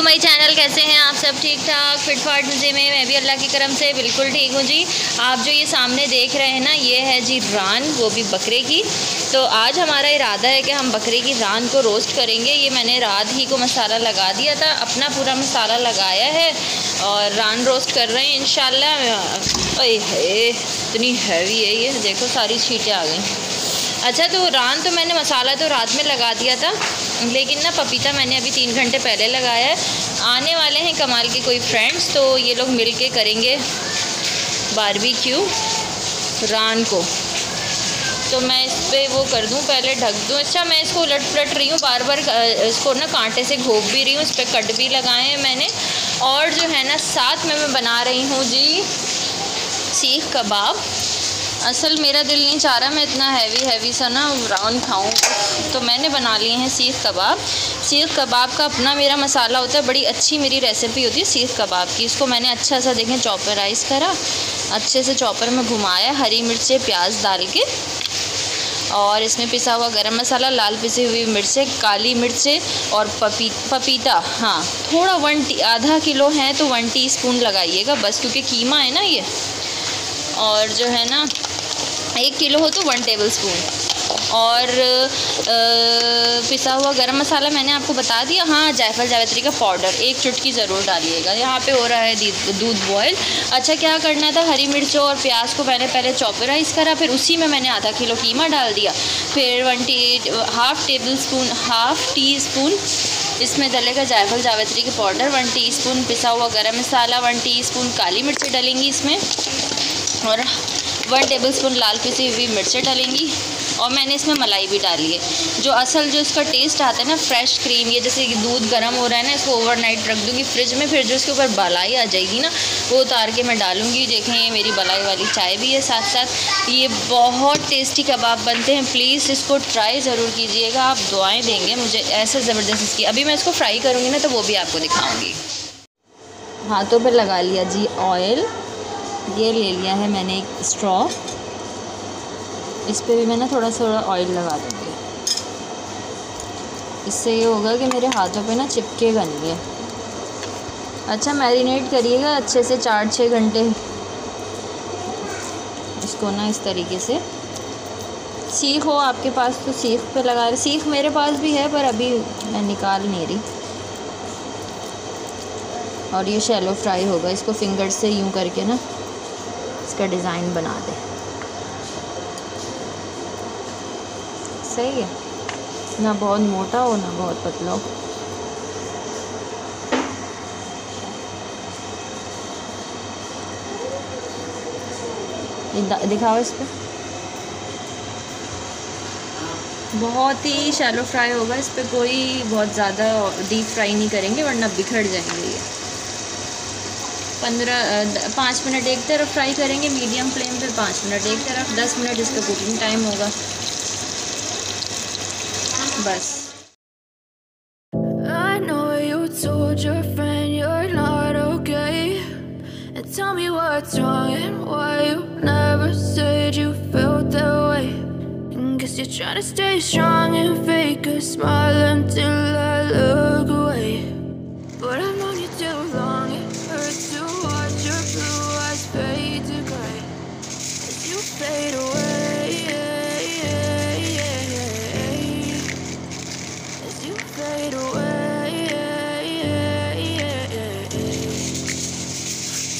To my channel कैसे हैं आप सब? ठीक ठाक? फिटफाट मज़े में मैं भी अल्लाह की करम से बिल्कुल ठीक हूँ जी। आप जो ये सामने देख रहे हैं ना, ये है जी रान, वो भी बकरे की। तो आज हमारा इरादा है कि हम बकरे की रान को रोस्ट करेंगे। ये मैंने रात ही को मसाला लगा दिया था, अपना पूरा मसाला लगाया है और रान रोस्ट कर रहे हैं इन इतनी हैवी है ये। देखो, सारी छीटें आ गई। अच्छा तो रान तो मैंने मसाला तो रात में लगा दिया था। लेकिन ना पपीता मैंने अभी तीन घंटे पहले लगाया है। आने वाले हैं कमाल के कोई फ्रेंड्स तो ये लोग मिल के करेंगे बारबेक्यू रान को। तो मैं इस पर वो कर दूँ, पहले ढक दूँ। अच्छा मैं इसको उलट पलट रही हूँ बार बार इसको ना कांटे से घोप भी रही हूँ, इस पर कट भी लगाए हैं मैंने। और जो है ना, साथ में मैं बना रही हूँ जी सीख कबाब। असल मेरा दिल नहीं चाह रहा, मैं इतना हैवी हैवी सा ना ब्राउन खाऊं। तो मैंने बना लिए हैं सीख कबाब। सीख कबाब का अपना मेरा मसाला होता है, बड़ी अच्छी मेरी रेसिपी होती है सीख कबाब की। इसको मैंने अच्छा सा देखें चॉपराइज़ करा। अच्छे से चॉपर में घुमाया, हरी मिर्चें, प्याज डाल के। और इसमें पिसा हुआ गरम मसाला, लाल पिसी हुई मिर्चें, काली मिर्चें और पपी, पपीता। हाँ थोड़ा वन टी आधा किलो है तो वन टीस्पून लगाइएगा, बस क्योंकि कीमा है ना ये। और जो है ना एक किलो हो तो वन टेबल स्पून और पिसा हुआ गरम मसाला मैंने आपको बता दिया। हाँ जायफल जावित्री का पाउडर एक चुटकी ज़रूर डालिएगा। यहाँ पे हो रहा है दूध बॉयल अच्छा क्या करना था? हरी मिर्चों और प्याज को मैंने पहले चॉपराइज़ करा, फिर उसी में मैंने आधा किलो कीमा डाल दिया। फिर one T half tablespoon half teaspoon इसमें डलेगा जायफल जावित्री के पाउडर वन टीस्पून पिसा हुआ गरम मसाला वन टीस्पून काली मिर्ची डलेंगी इसमें। और वन टेबल स्पून लाल पिसी हुई मिर्चें डालेंगी और मैंने इसमें मलाई भी डाली है। जो असल जो इसका टेस्ट आता है ना फ्रेश क्रीम ये जैसे कि दूध गर्म हो रहा है ना, इसको ओवरनाइट रख दूँगी फ्रिज में, फिर जो इसके ऊपर बलाई आ जाएगी ना, वो उतार के मैं डालूँगी। देखें, ये मेरी बलाई वाली चाय भी है साथ साथ। ये बहुत टेस्टी कबाब बनते हैं। प्लीज़ इसको ट्राई ज़रूर कीजिएगा। आप दुआएँ देंगे मुझे ऐसे ज़बरदस्त इसकी। अभी मैं इसको फ्राई करूँगी ना तो वो भी आपको दिखाऊँगी। हाथों पर लगा लिया जी ऑयल ये ले लिया है मैंने एक स्ट्रॉ इस पर भी मैं ना थोड़ा सा थोड़ा ऑयल लगा दूँगी. इससे ये होगा कि मेरे हाथों पे ना चिपकेगा नहीं है अच्छा मैरिनेट करिएगा अच्छे से चार छः घंटे. इसको ना इस तरीके से. सीख हो आपके पास तो सीख पे लगा सीख मेरे पास भी है पर अभी मैं निकाल नहीं रही. और ये शैलो फ्राई होगा, इसको फिंगर से यूँ करके ना. इसका डिज़ाइन बना दें। सही है। ना बहुत मोटा हो, ना बहुत पतला हो। दिखाओ इस पर बहुत ही शैलो फ्राई होगा इस पर कोई बहुत ज़्यादा डीप फ्राई नहीं करेंगे, वरना बिखर जाएँगे ये। पंद्रह पाँच मिनट एक तरफ़ फ्राई करेंगे मीडियम फ्लेम पे पाँच मिनट एक तरफ़ दस मिनट इसका कुकिंग टाइम होगा बस Tell me what's wrong and why you never said you felt that way. And guess you're trying to stay strong and fake a smile until I look away.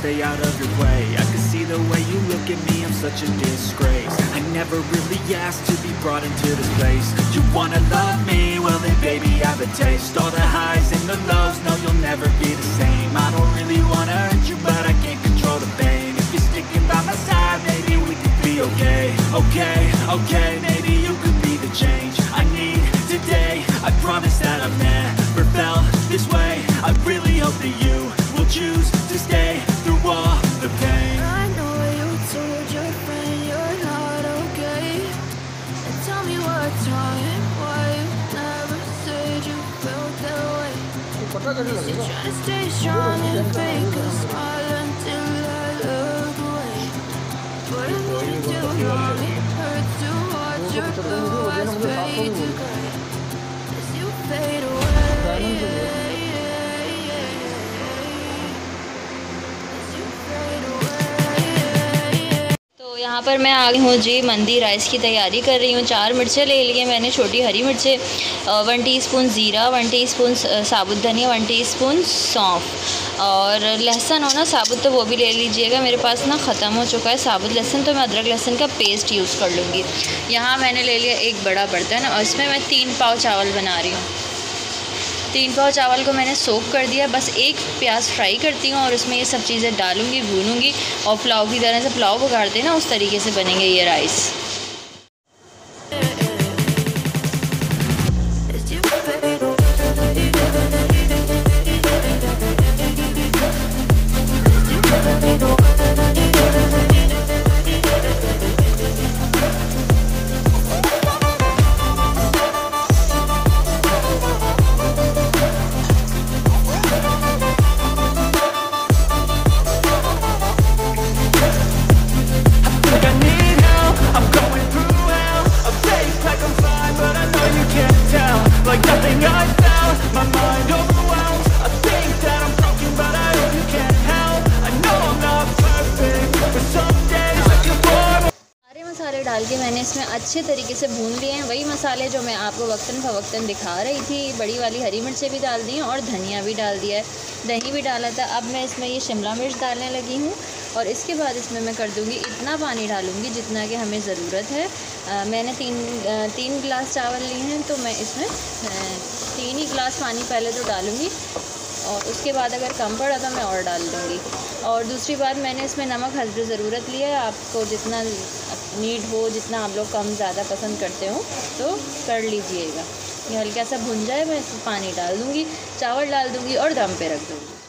stay out of your way. I can see the way you look at me, I'm such a disgrace. I never really asked to be brought into this place. You wanna love me, well then baby I have a taste. All But I need wrong, it hurts to watch your blue eyes fade to यहाँ पर मैं आ गई हूँ जी, मंदी rice की तैयारी कर रही हूँ। चार मिर्चें ले लिए मैंने, छोटी हरी मिर्चें वन टीस्पून ज़ीरा वन टीस्पून साबुत धनिया वन टीस्पून सौंफ। और लहसुन हो ना, साबुत तो वो भी ले लीजिएगा, मेरे पास ना ख़त्म हो चुका है साबुत लहसुन तो मैं अदरक लहसुन का पेस्ट यूज़ कर लूँगी। यहाँ मैंने ले लिया एक बड़ा बर्तन और इसमें मैं तीन पाव चावल बना रही हूँ। तीन पाव चावल को मैंने सोख कर दिया, बस एक प्याज फ्राई करती हूँ और उसमें ये सब चीज़ें डालूँगी, भूनूँगी और पुलाव की तरह से, पुलाव पकाते हैं ना, उस तरीके से बनेंगे ये राइस। डाल के मैंने इसमें अच्छे तरीके से भून लिए हैं। वही मसाले जो मैं आपको वक्तन फ़वक्तन दिखा रही थी बड़ी वाली हरी मिर्चें भी डाल दी हैं और धनिया भी डाल दिया है। दही भी डाला था। अब मैं इसमें ये शिमला मिर्च डालने लगी हूँ और इसके बाद इसमें मैं कर दूँगी इतना पानी डालूँगी जितना कि हमें ज़रूरत है। अ, मैंने तीन अ, तीन गिलास चावल लिए हैं तो मैं इसमें तीन ही गिलास पानी पहले तो डालूँगी और उसके बाद अगर कम पड़ा तो मैं और डाल दूँगी। और दूसरी बात मैंने इसमें नमक हसब ज़रूरत लिया है। आपको जितना नीड हो, जितना आप लोग कम ज़्यादा पसंद करते हो तो कर लीजिएगा। ये हल्का सा भुन जाए, मैं इसमें पानी डाल दूँगी, चावल डाल दूँगी और दम पे रख दूँगी।